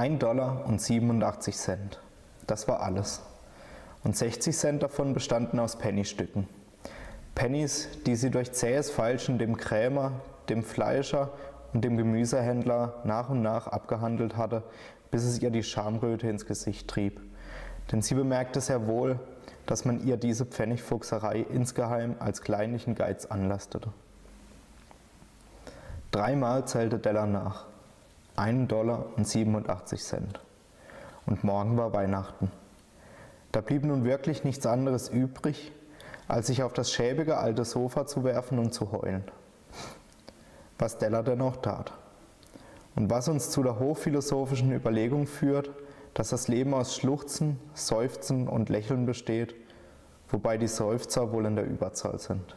1 Dollar und 87 Cent. Das war alles. Und 60 Cent davon bestanden aus Pennystücken. Pennies, die sie durch zähes Feilschen dem Krämer, dem Fleischer und dem Gemüsehändler nach und nach abgehandelt hatte, bis es ihr die Schamröte ins Gesicht trieb. Denn sie bemerkte sehr wohl, dass man ihr diese Pfennigfuchserei insgeheim als kleinlichen Geiz anlastete. Dreimal zählte Della nach. Einen Dollar und 87 Cent. Und morgen war Weihnachten. Da blieb nun wirklich nichts anderes übrig, als sich auf das schäbige alte Sofa zu werfen und zu heulen. Was Della denn auch tat. Und was uns zu der hochphilosophischen Überlegung führt, dass das Leben aus Schluchzen, Seufzen und Lächeln besteht, wobei die Seufzer wohl in der Überzahl sind.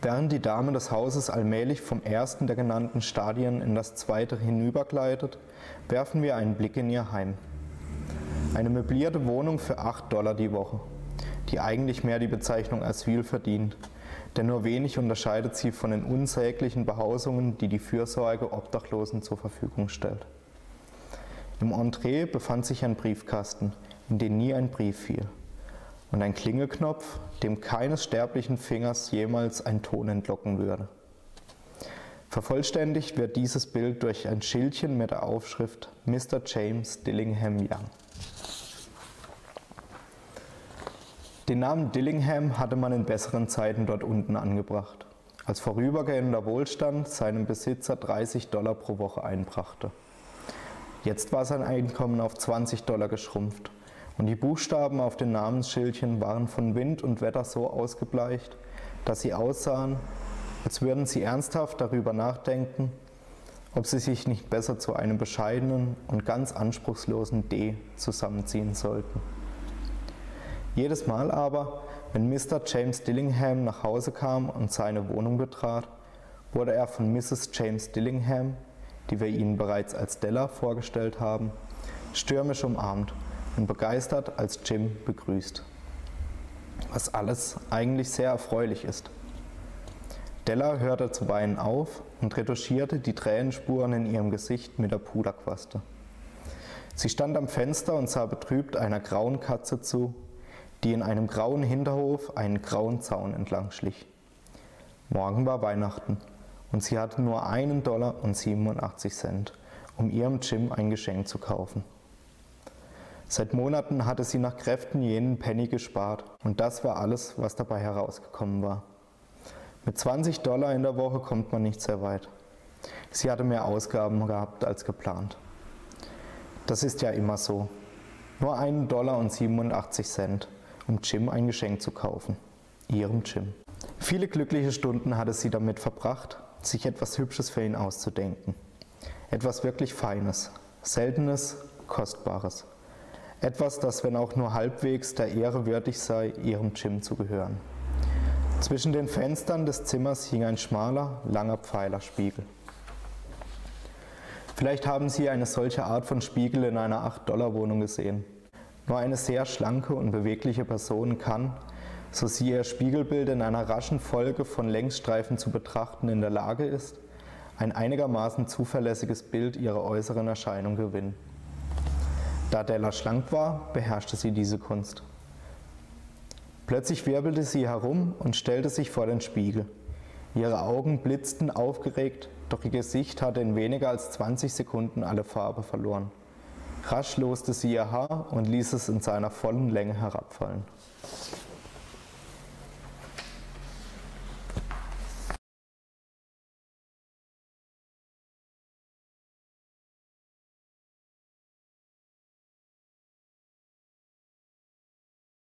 Während die Dame des Hauses allmählich vom ersten der genannten Stadien in das zweite hinübergleitet, werfen wir einen Blick in ihr Heim. Eine möblierte Wohnung für 8 Dollar die Woche, die eigentlich mehr die Bezeichnung Asyl verdient, denn nur wenig unterscheidet sie von den unsäglichen Behausungen, die die Fürsorge Obdachlosen zur Verfügung stellt. Im Entree befand sich ein Briefkasten, in den nie ein Brief fiel, und ein Klingelknopf, dem keines sterblichen Fingers jemals ein Ton entlocken würde. Vervollständigt wird dieses Bild durch ein Schildchen mit der Aufschrift Mr. James Dillingham Young. Den Namen Dillingham hatte man in besseren Zeiten dort unten angebracht, als vorübergehender Wohlstand seinem Besitzer 30 Dollar pro Woche einbrachte. Jetzt war sein Einkommen auf 20 Dollar geschrumpft und die Buchstaben auf den Namensschildchen waren von Wind und Wetter so ausgebleicht, dass sie aussahen, als würden sie ernsthaft darüber nachdenken, ob sie sich nicht besser zu einem bescheidenen und ganz anspruchslosen D zusammenziehen sollten. Jedes Mal aber, wenn Mr. James Dillingham nach Hause kam und seine Wohnung betrat, wurde er von Mrs. James Dillingham, die wir Ihnen bereits als Della vorgestellt haben, stürmisch umarmt und begeistert als Jim begrüßt. Was alles eigentlich sehr erfreulich ist. Della hörte zu weinen auf und retuschierte die Tränenspuren in ihrem Gesicht mit der Puderquaste. Sie stand am Fenster und sah betrübt einer grauen Katze zu, die in einem grauen Hinterhof einen grauen Zaun entlang schlich. Morgen war Weihnachten und sie hatte nur einen Dollar und 87 Cent, um ihrem Jim ein Geschenk zu kaufen. Seit Monaten hatte sie nach Kräften jenen Penny gespart und das war alles, was dabei herausgekommen war. Mit 20 Dollar in der Woche kommt man nicht sehr weit. Sie hatte mehr Ausgaben gehabt als geplant. Das ist ja immer so. Nur einen Dollar und 87 Cent, um Jim ein Geschenk zu kaufen. Ihrem Jim. Viele glückliche Stunden hatte sie damit verbracht, sich etwas Hübsches für ihn auszudenken. Etwas wirklich Feines, Seltenes, Kostbares. Etwas, das, wenn auch nur halbwegs, der Ehre würdig sei, ihrem Jim zu gehören. Zwischen den Fenstern des Zimmers hing ein schmaler, langer Pfeilerspiegel. Vielleicht haben Sie eine solche Art von Spiegel in einer 8-Dollar-Wohnung gesehen. Nur eine sehr schlanke und bewegliche Person kann, so sie ihr Spiegelbild in einer raschen Folge von Längsstreifen zu betrachten in der Lage ist, ein einigermaßen zuverlässiges Bild ihrer äußeren Erscheinung gewinnen. Da Della schlank war, beherrschte sie diese Kunst. Plötzlich wirbelte sie herum und stellte sich vor den Spiegel. Ihre Augen blitzten aufgeregt, doch ihr Gesicht hatte in weniger als 20 Sekunden alle Farbe verloren. Rasch loste sie ihr Haar und ließ es in seiner vollen Länge herabfallen.